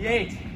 68.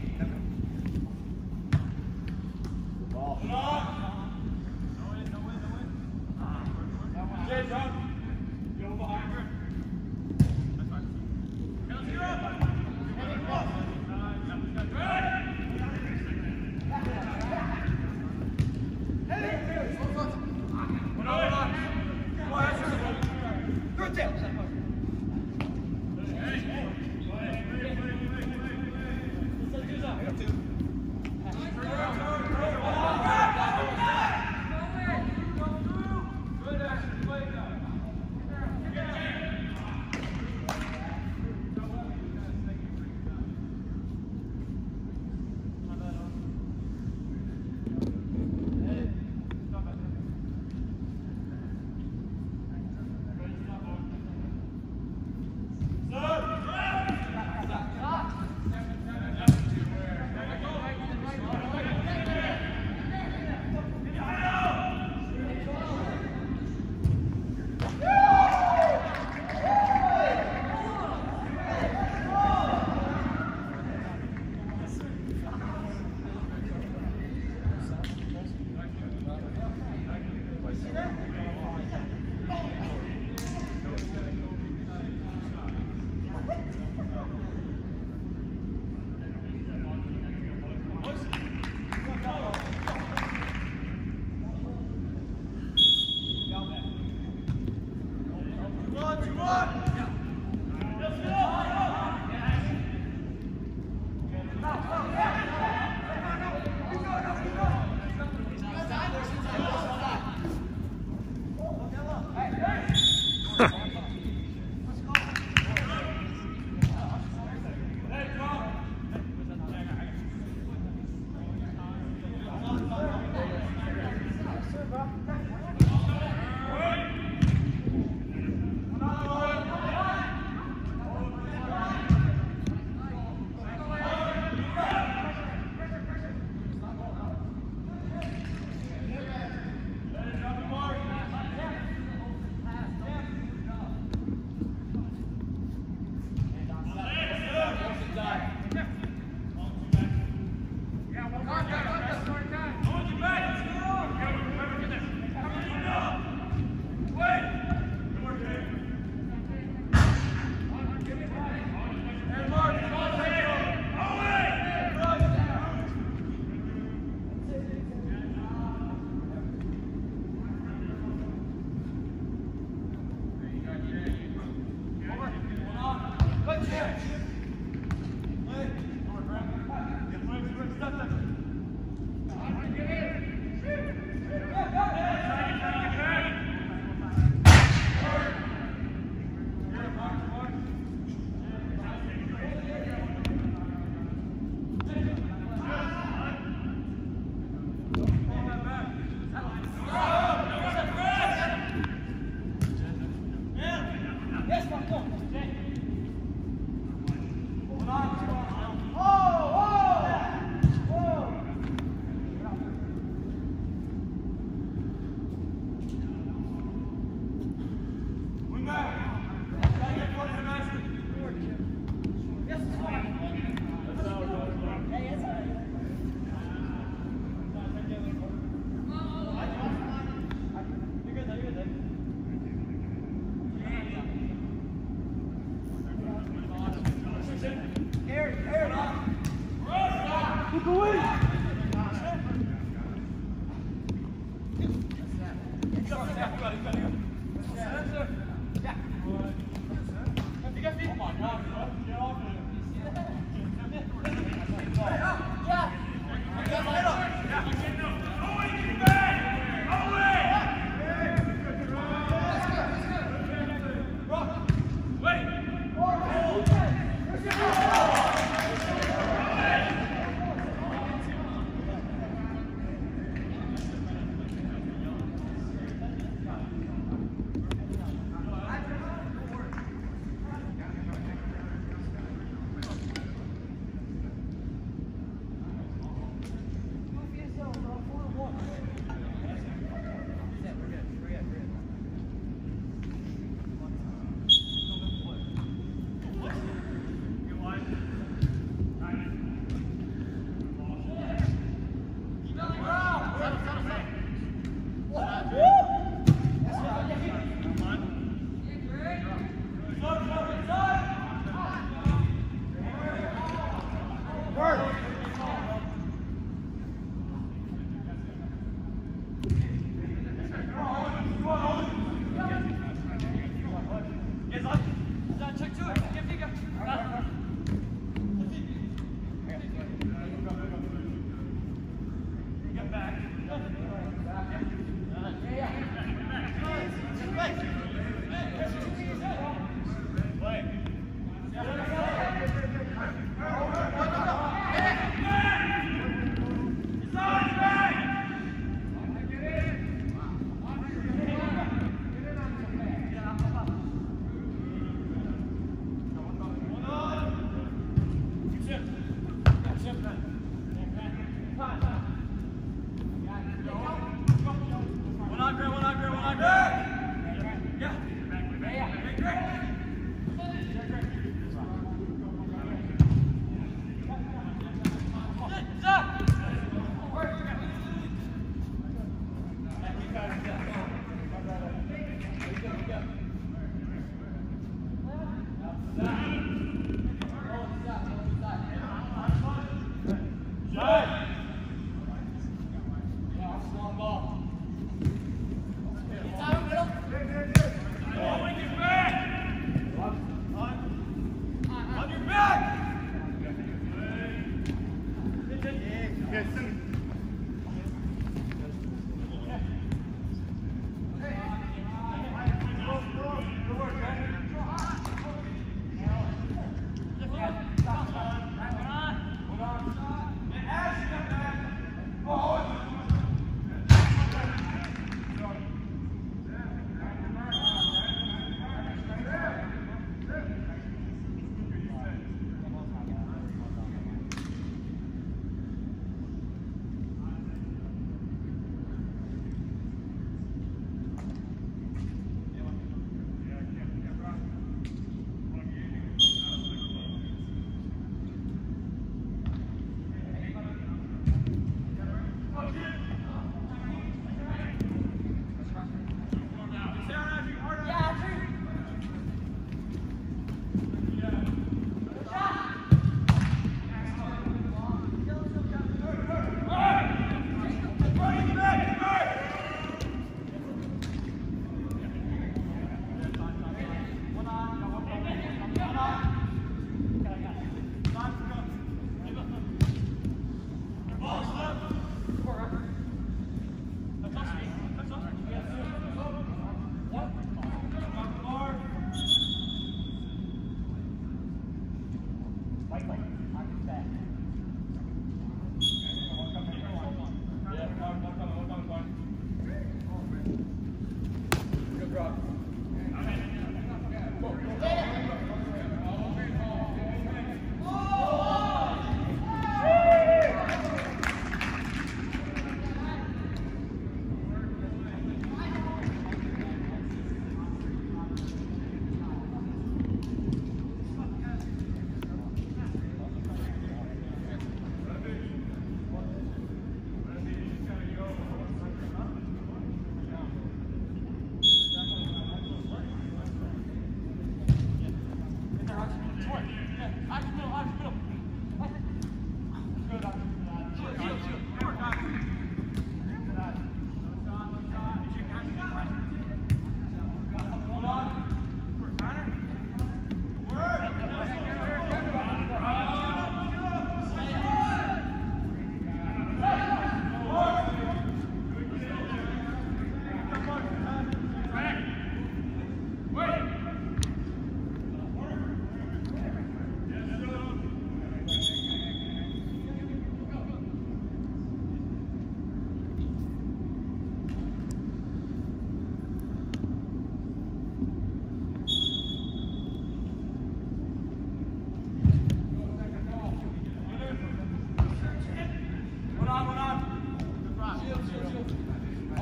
Yeah,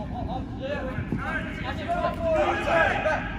I'm hop,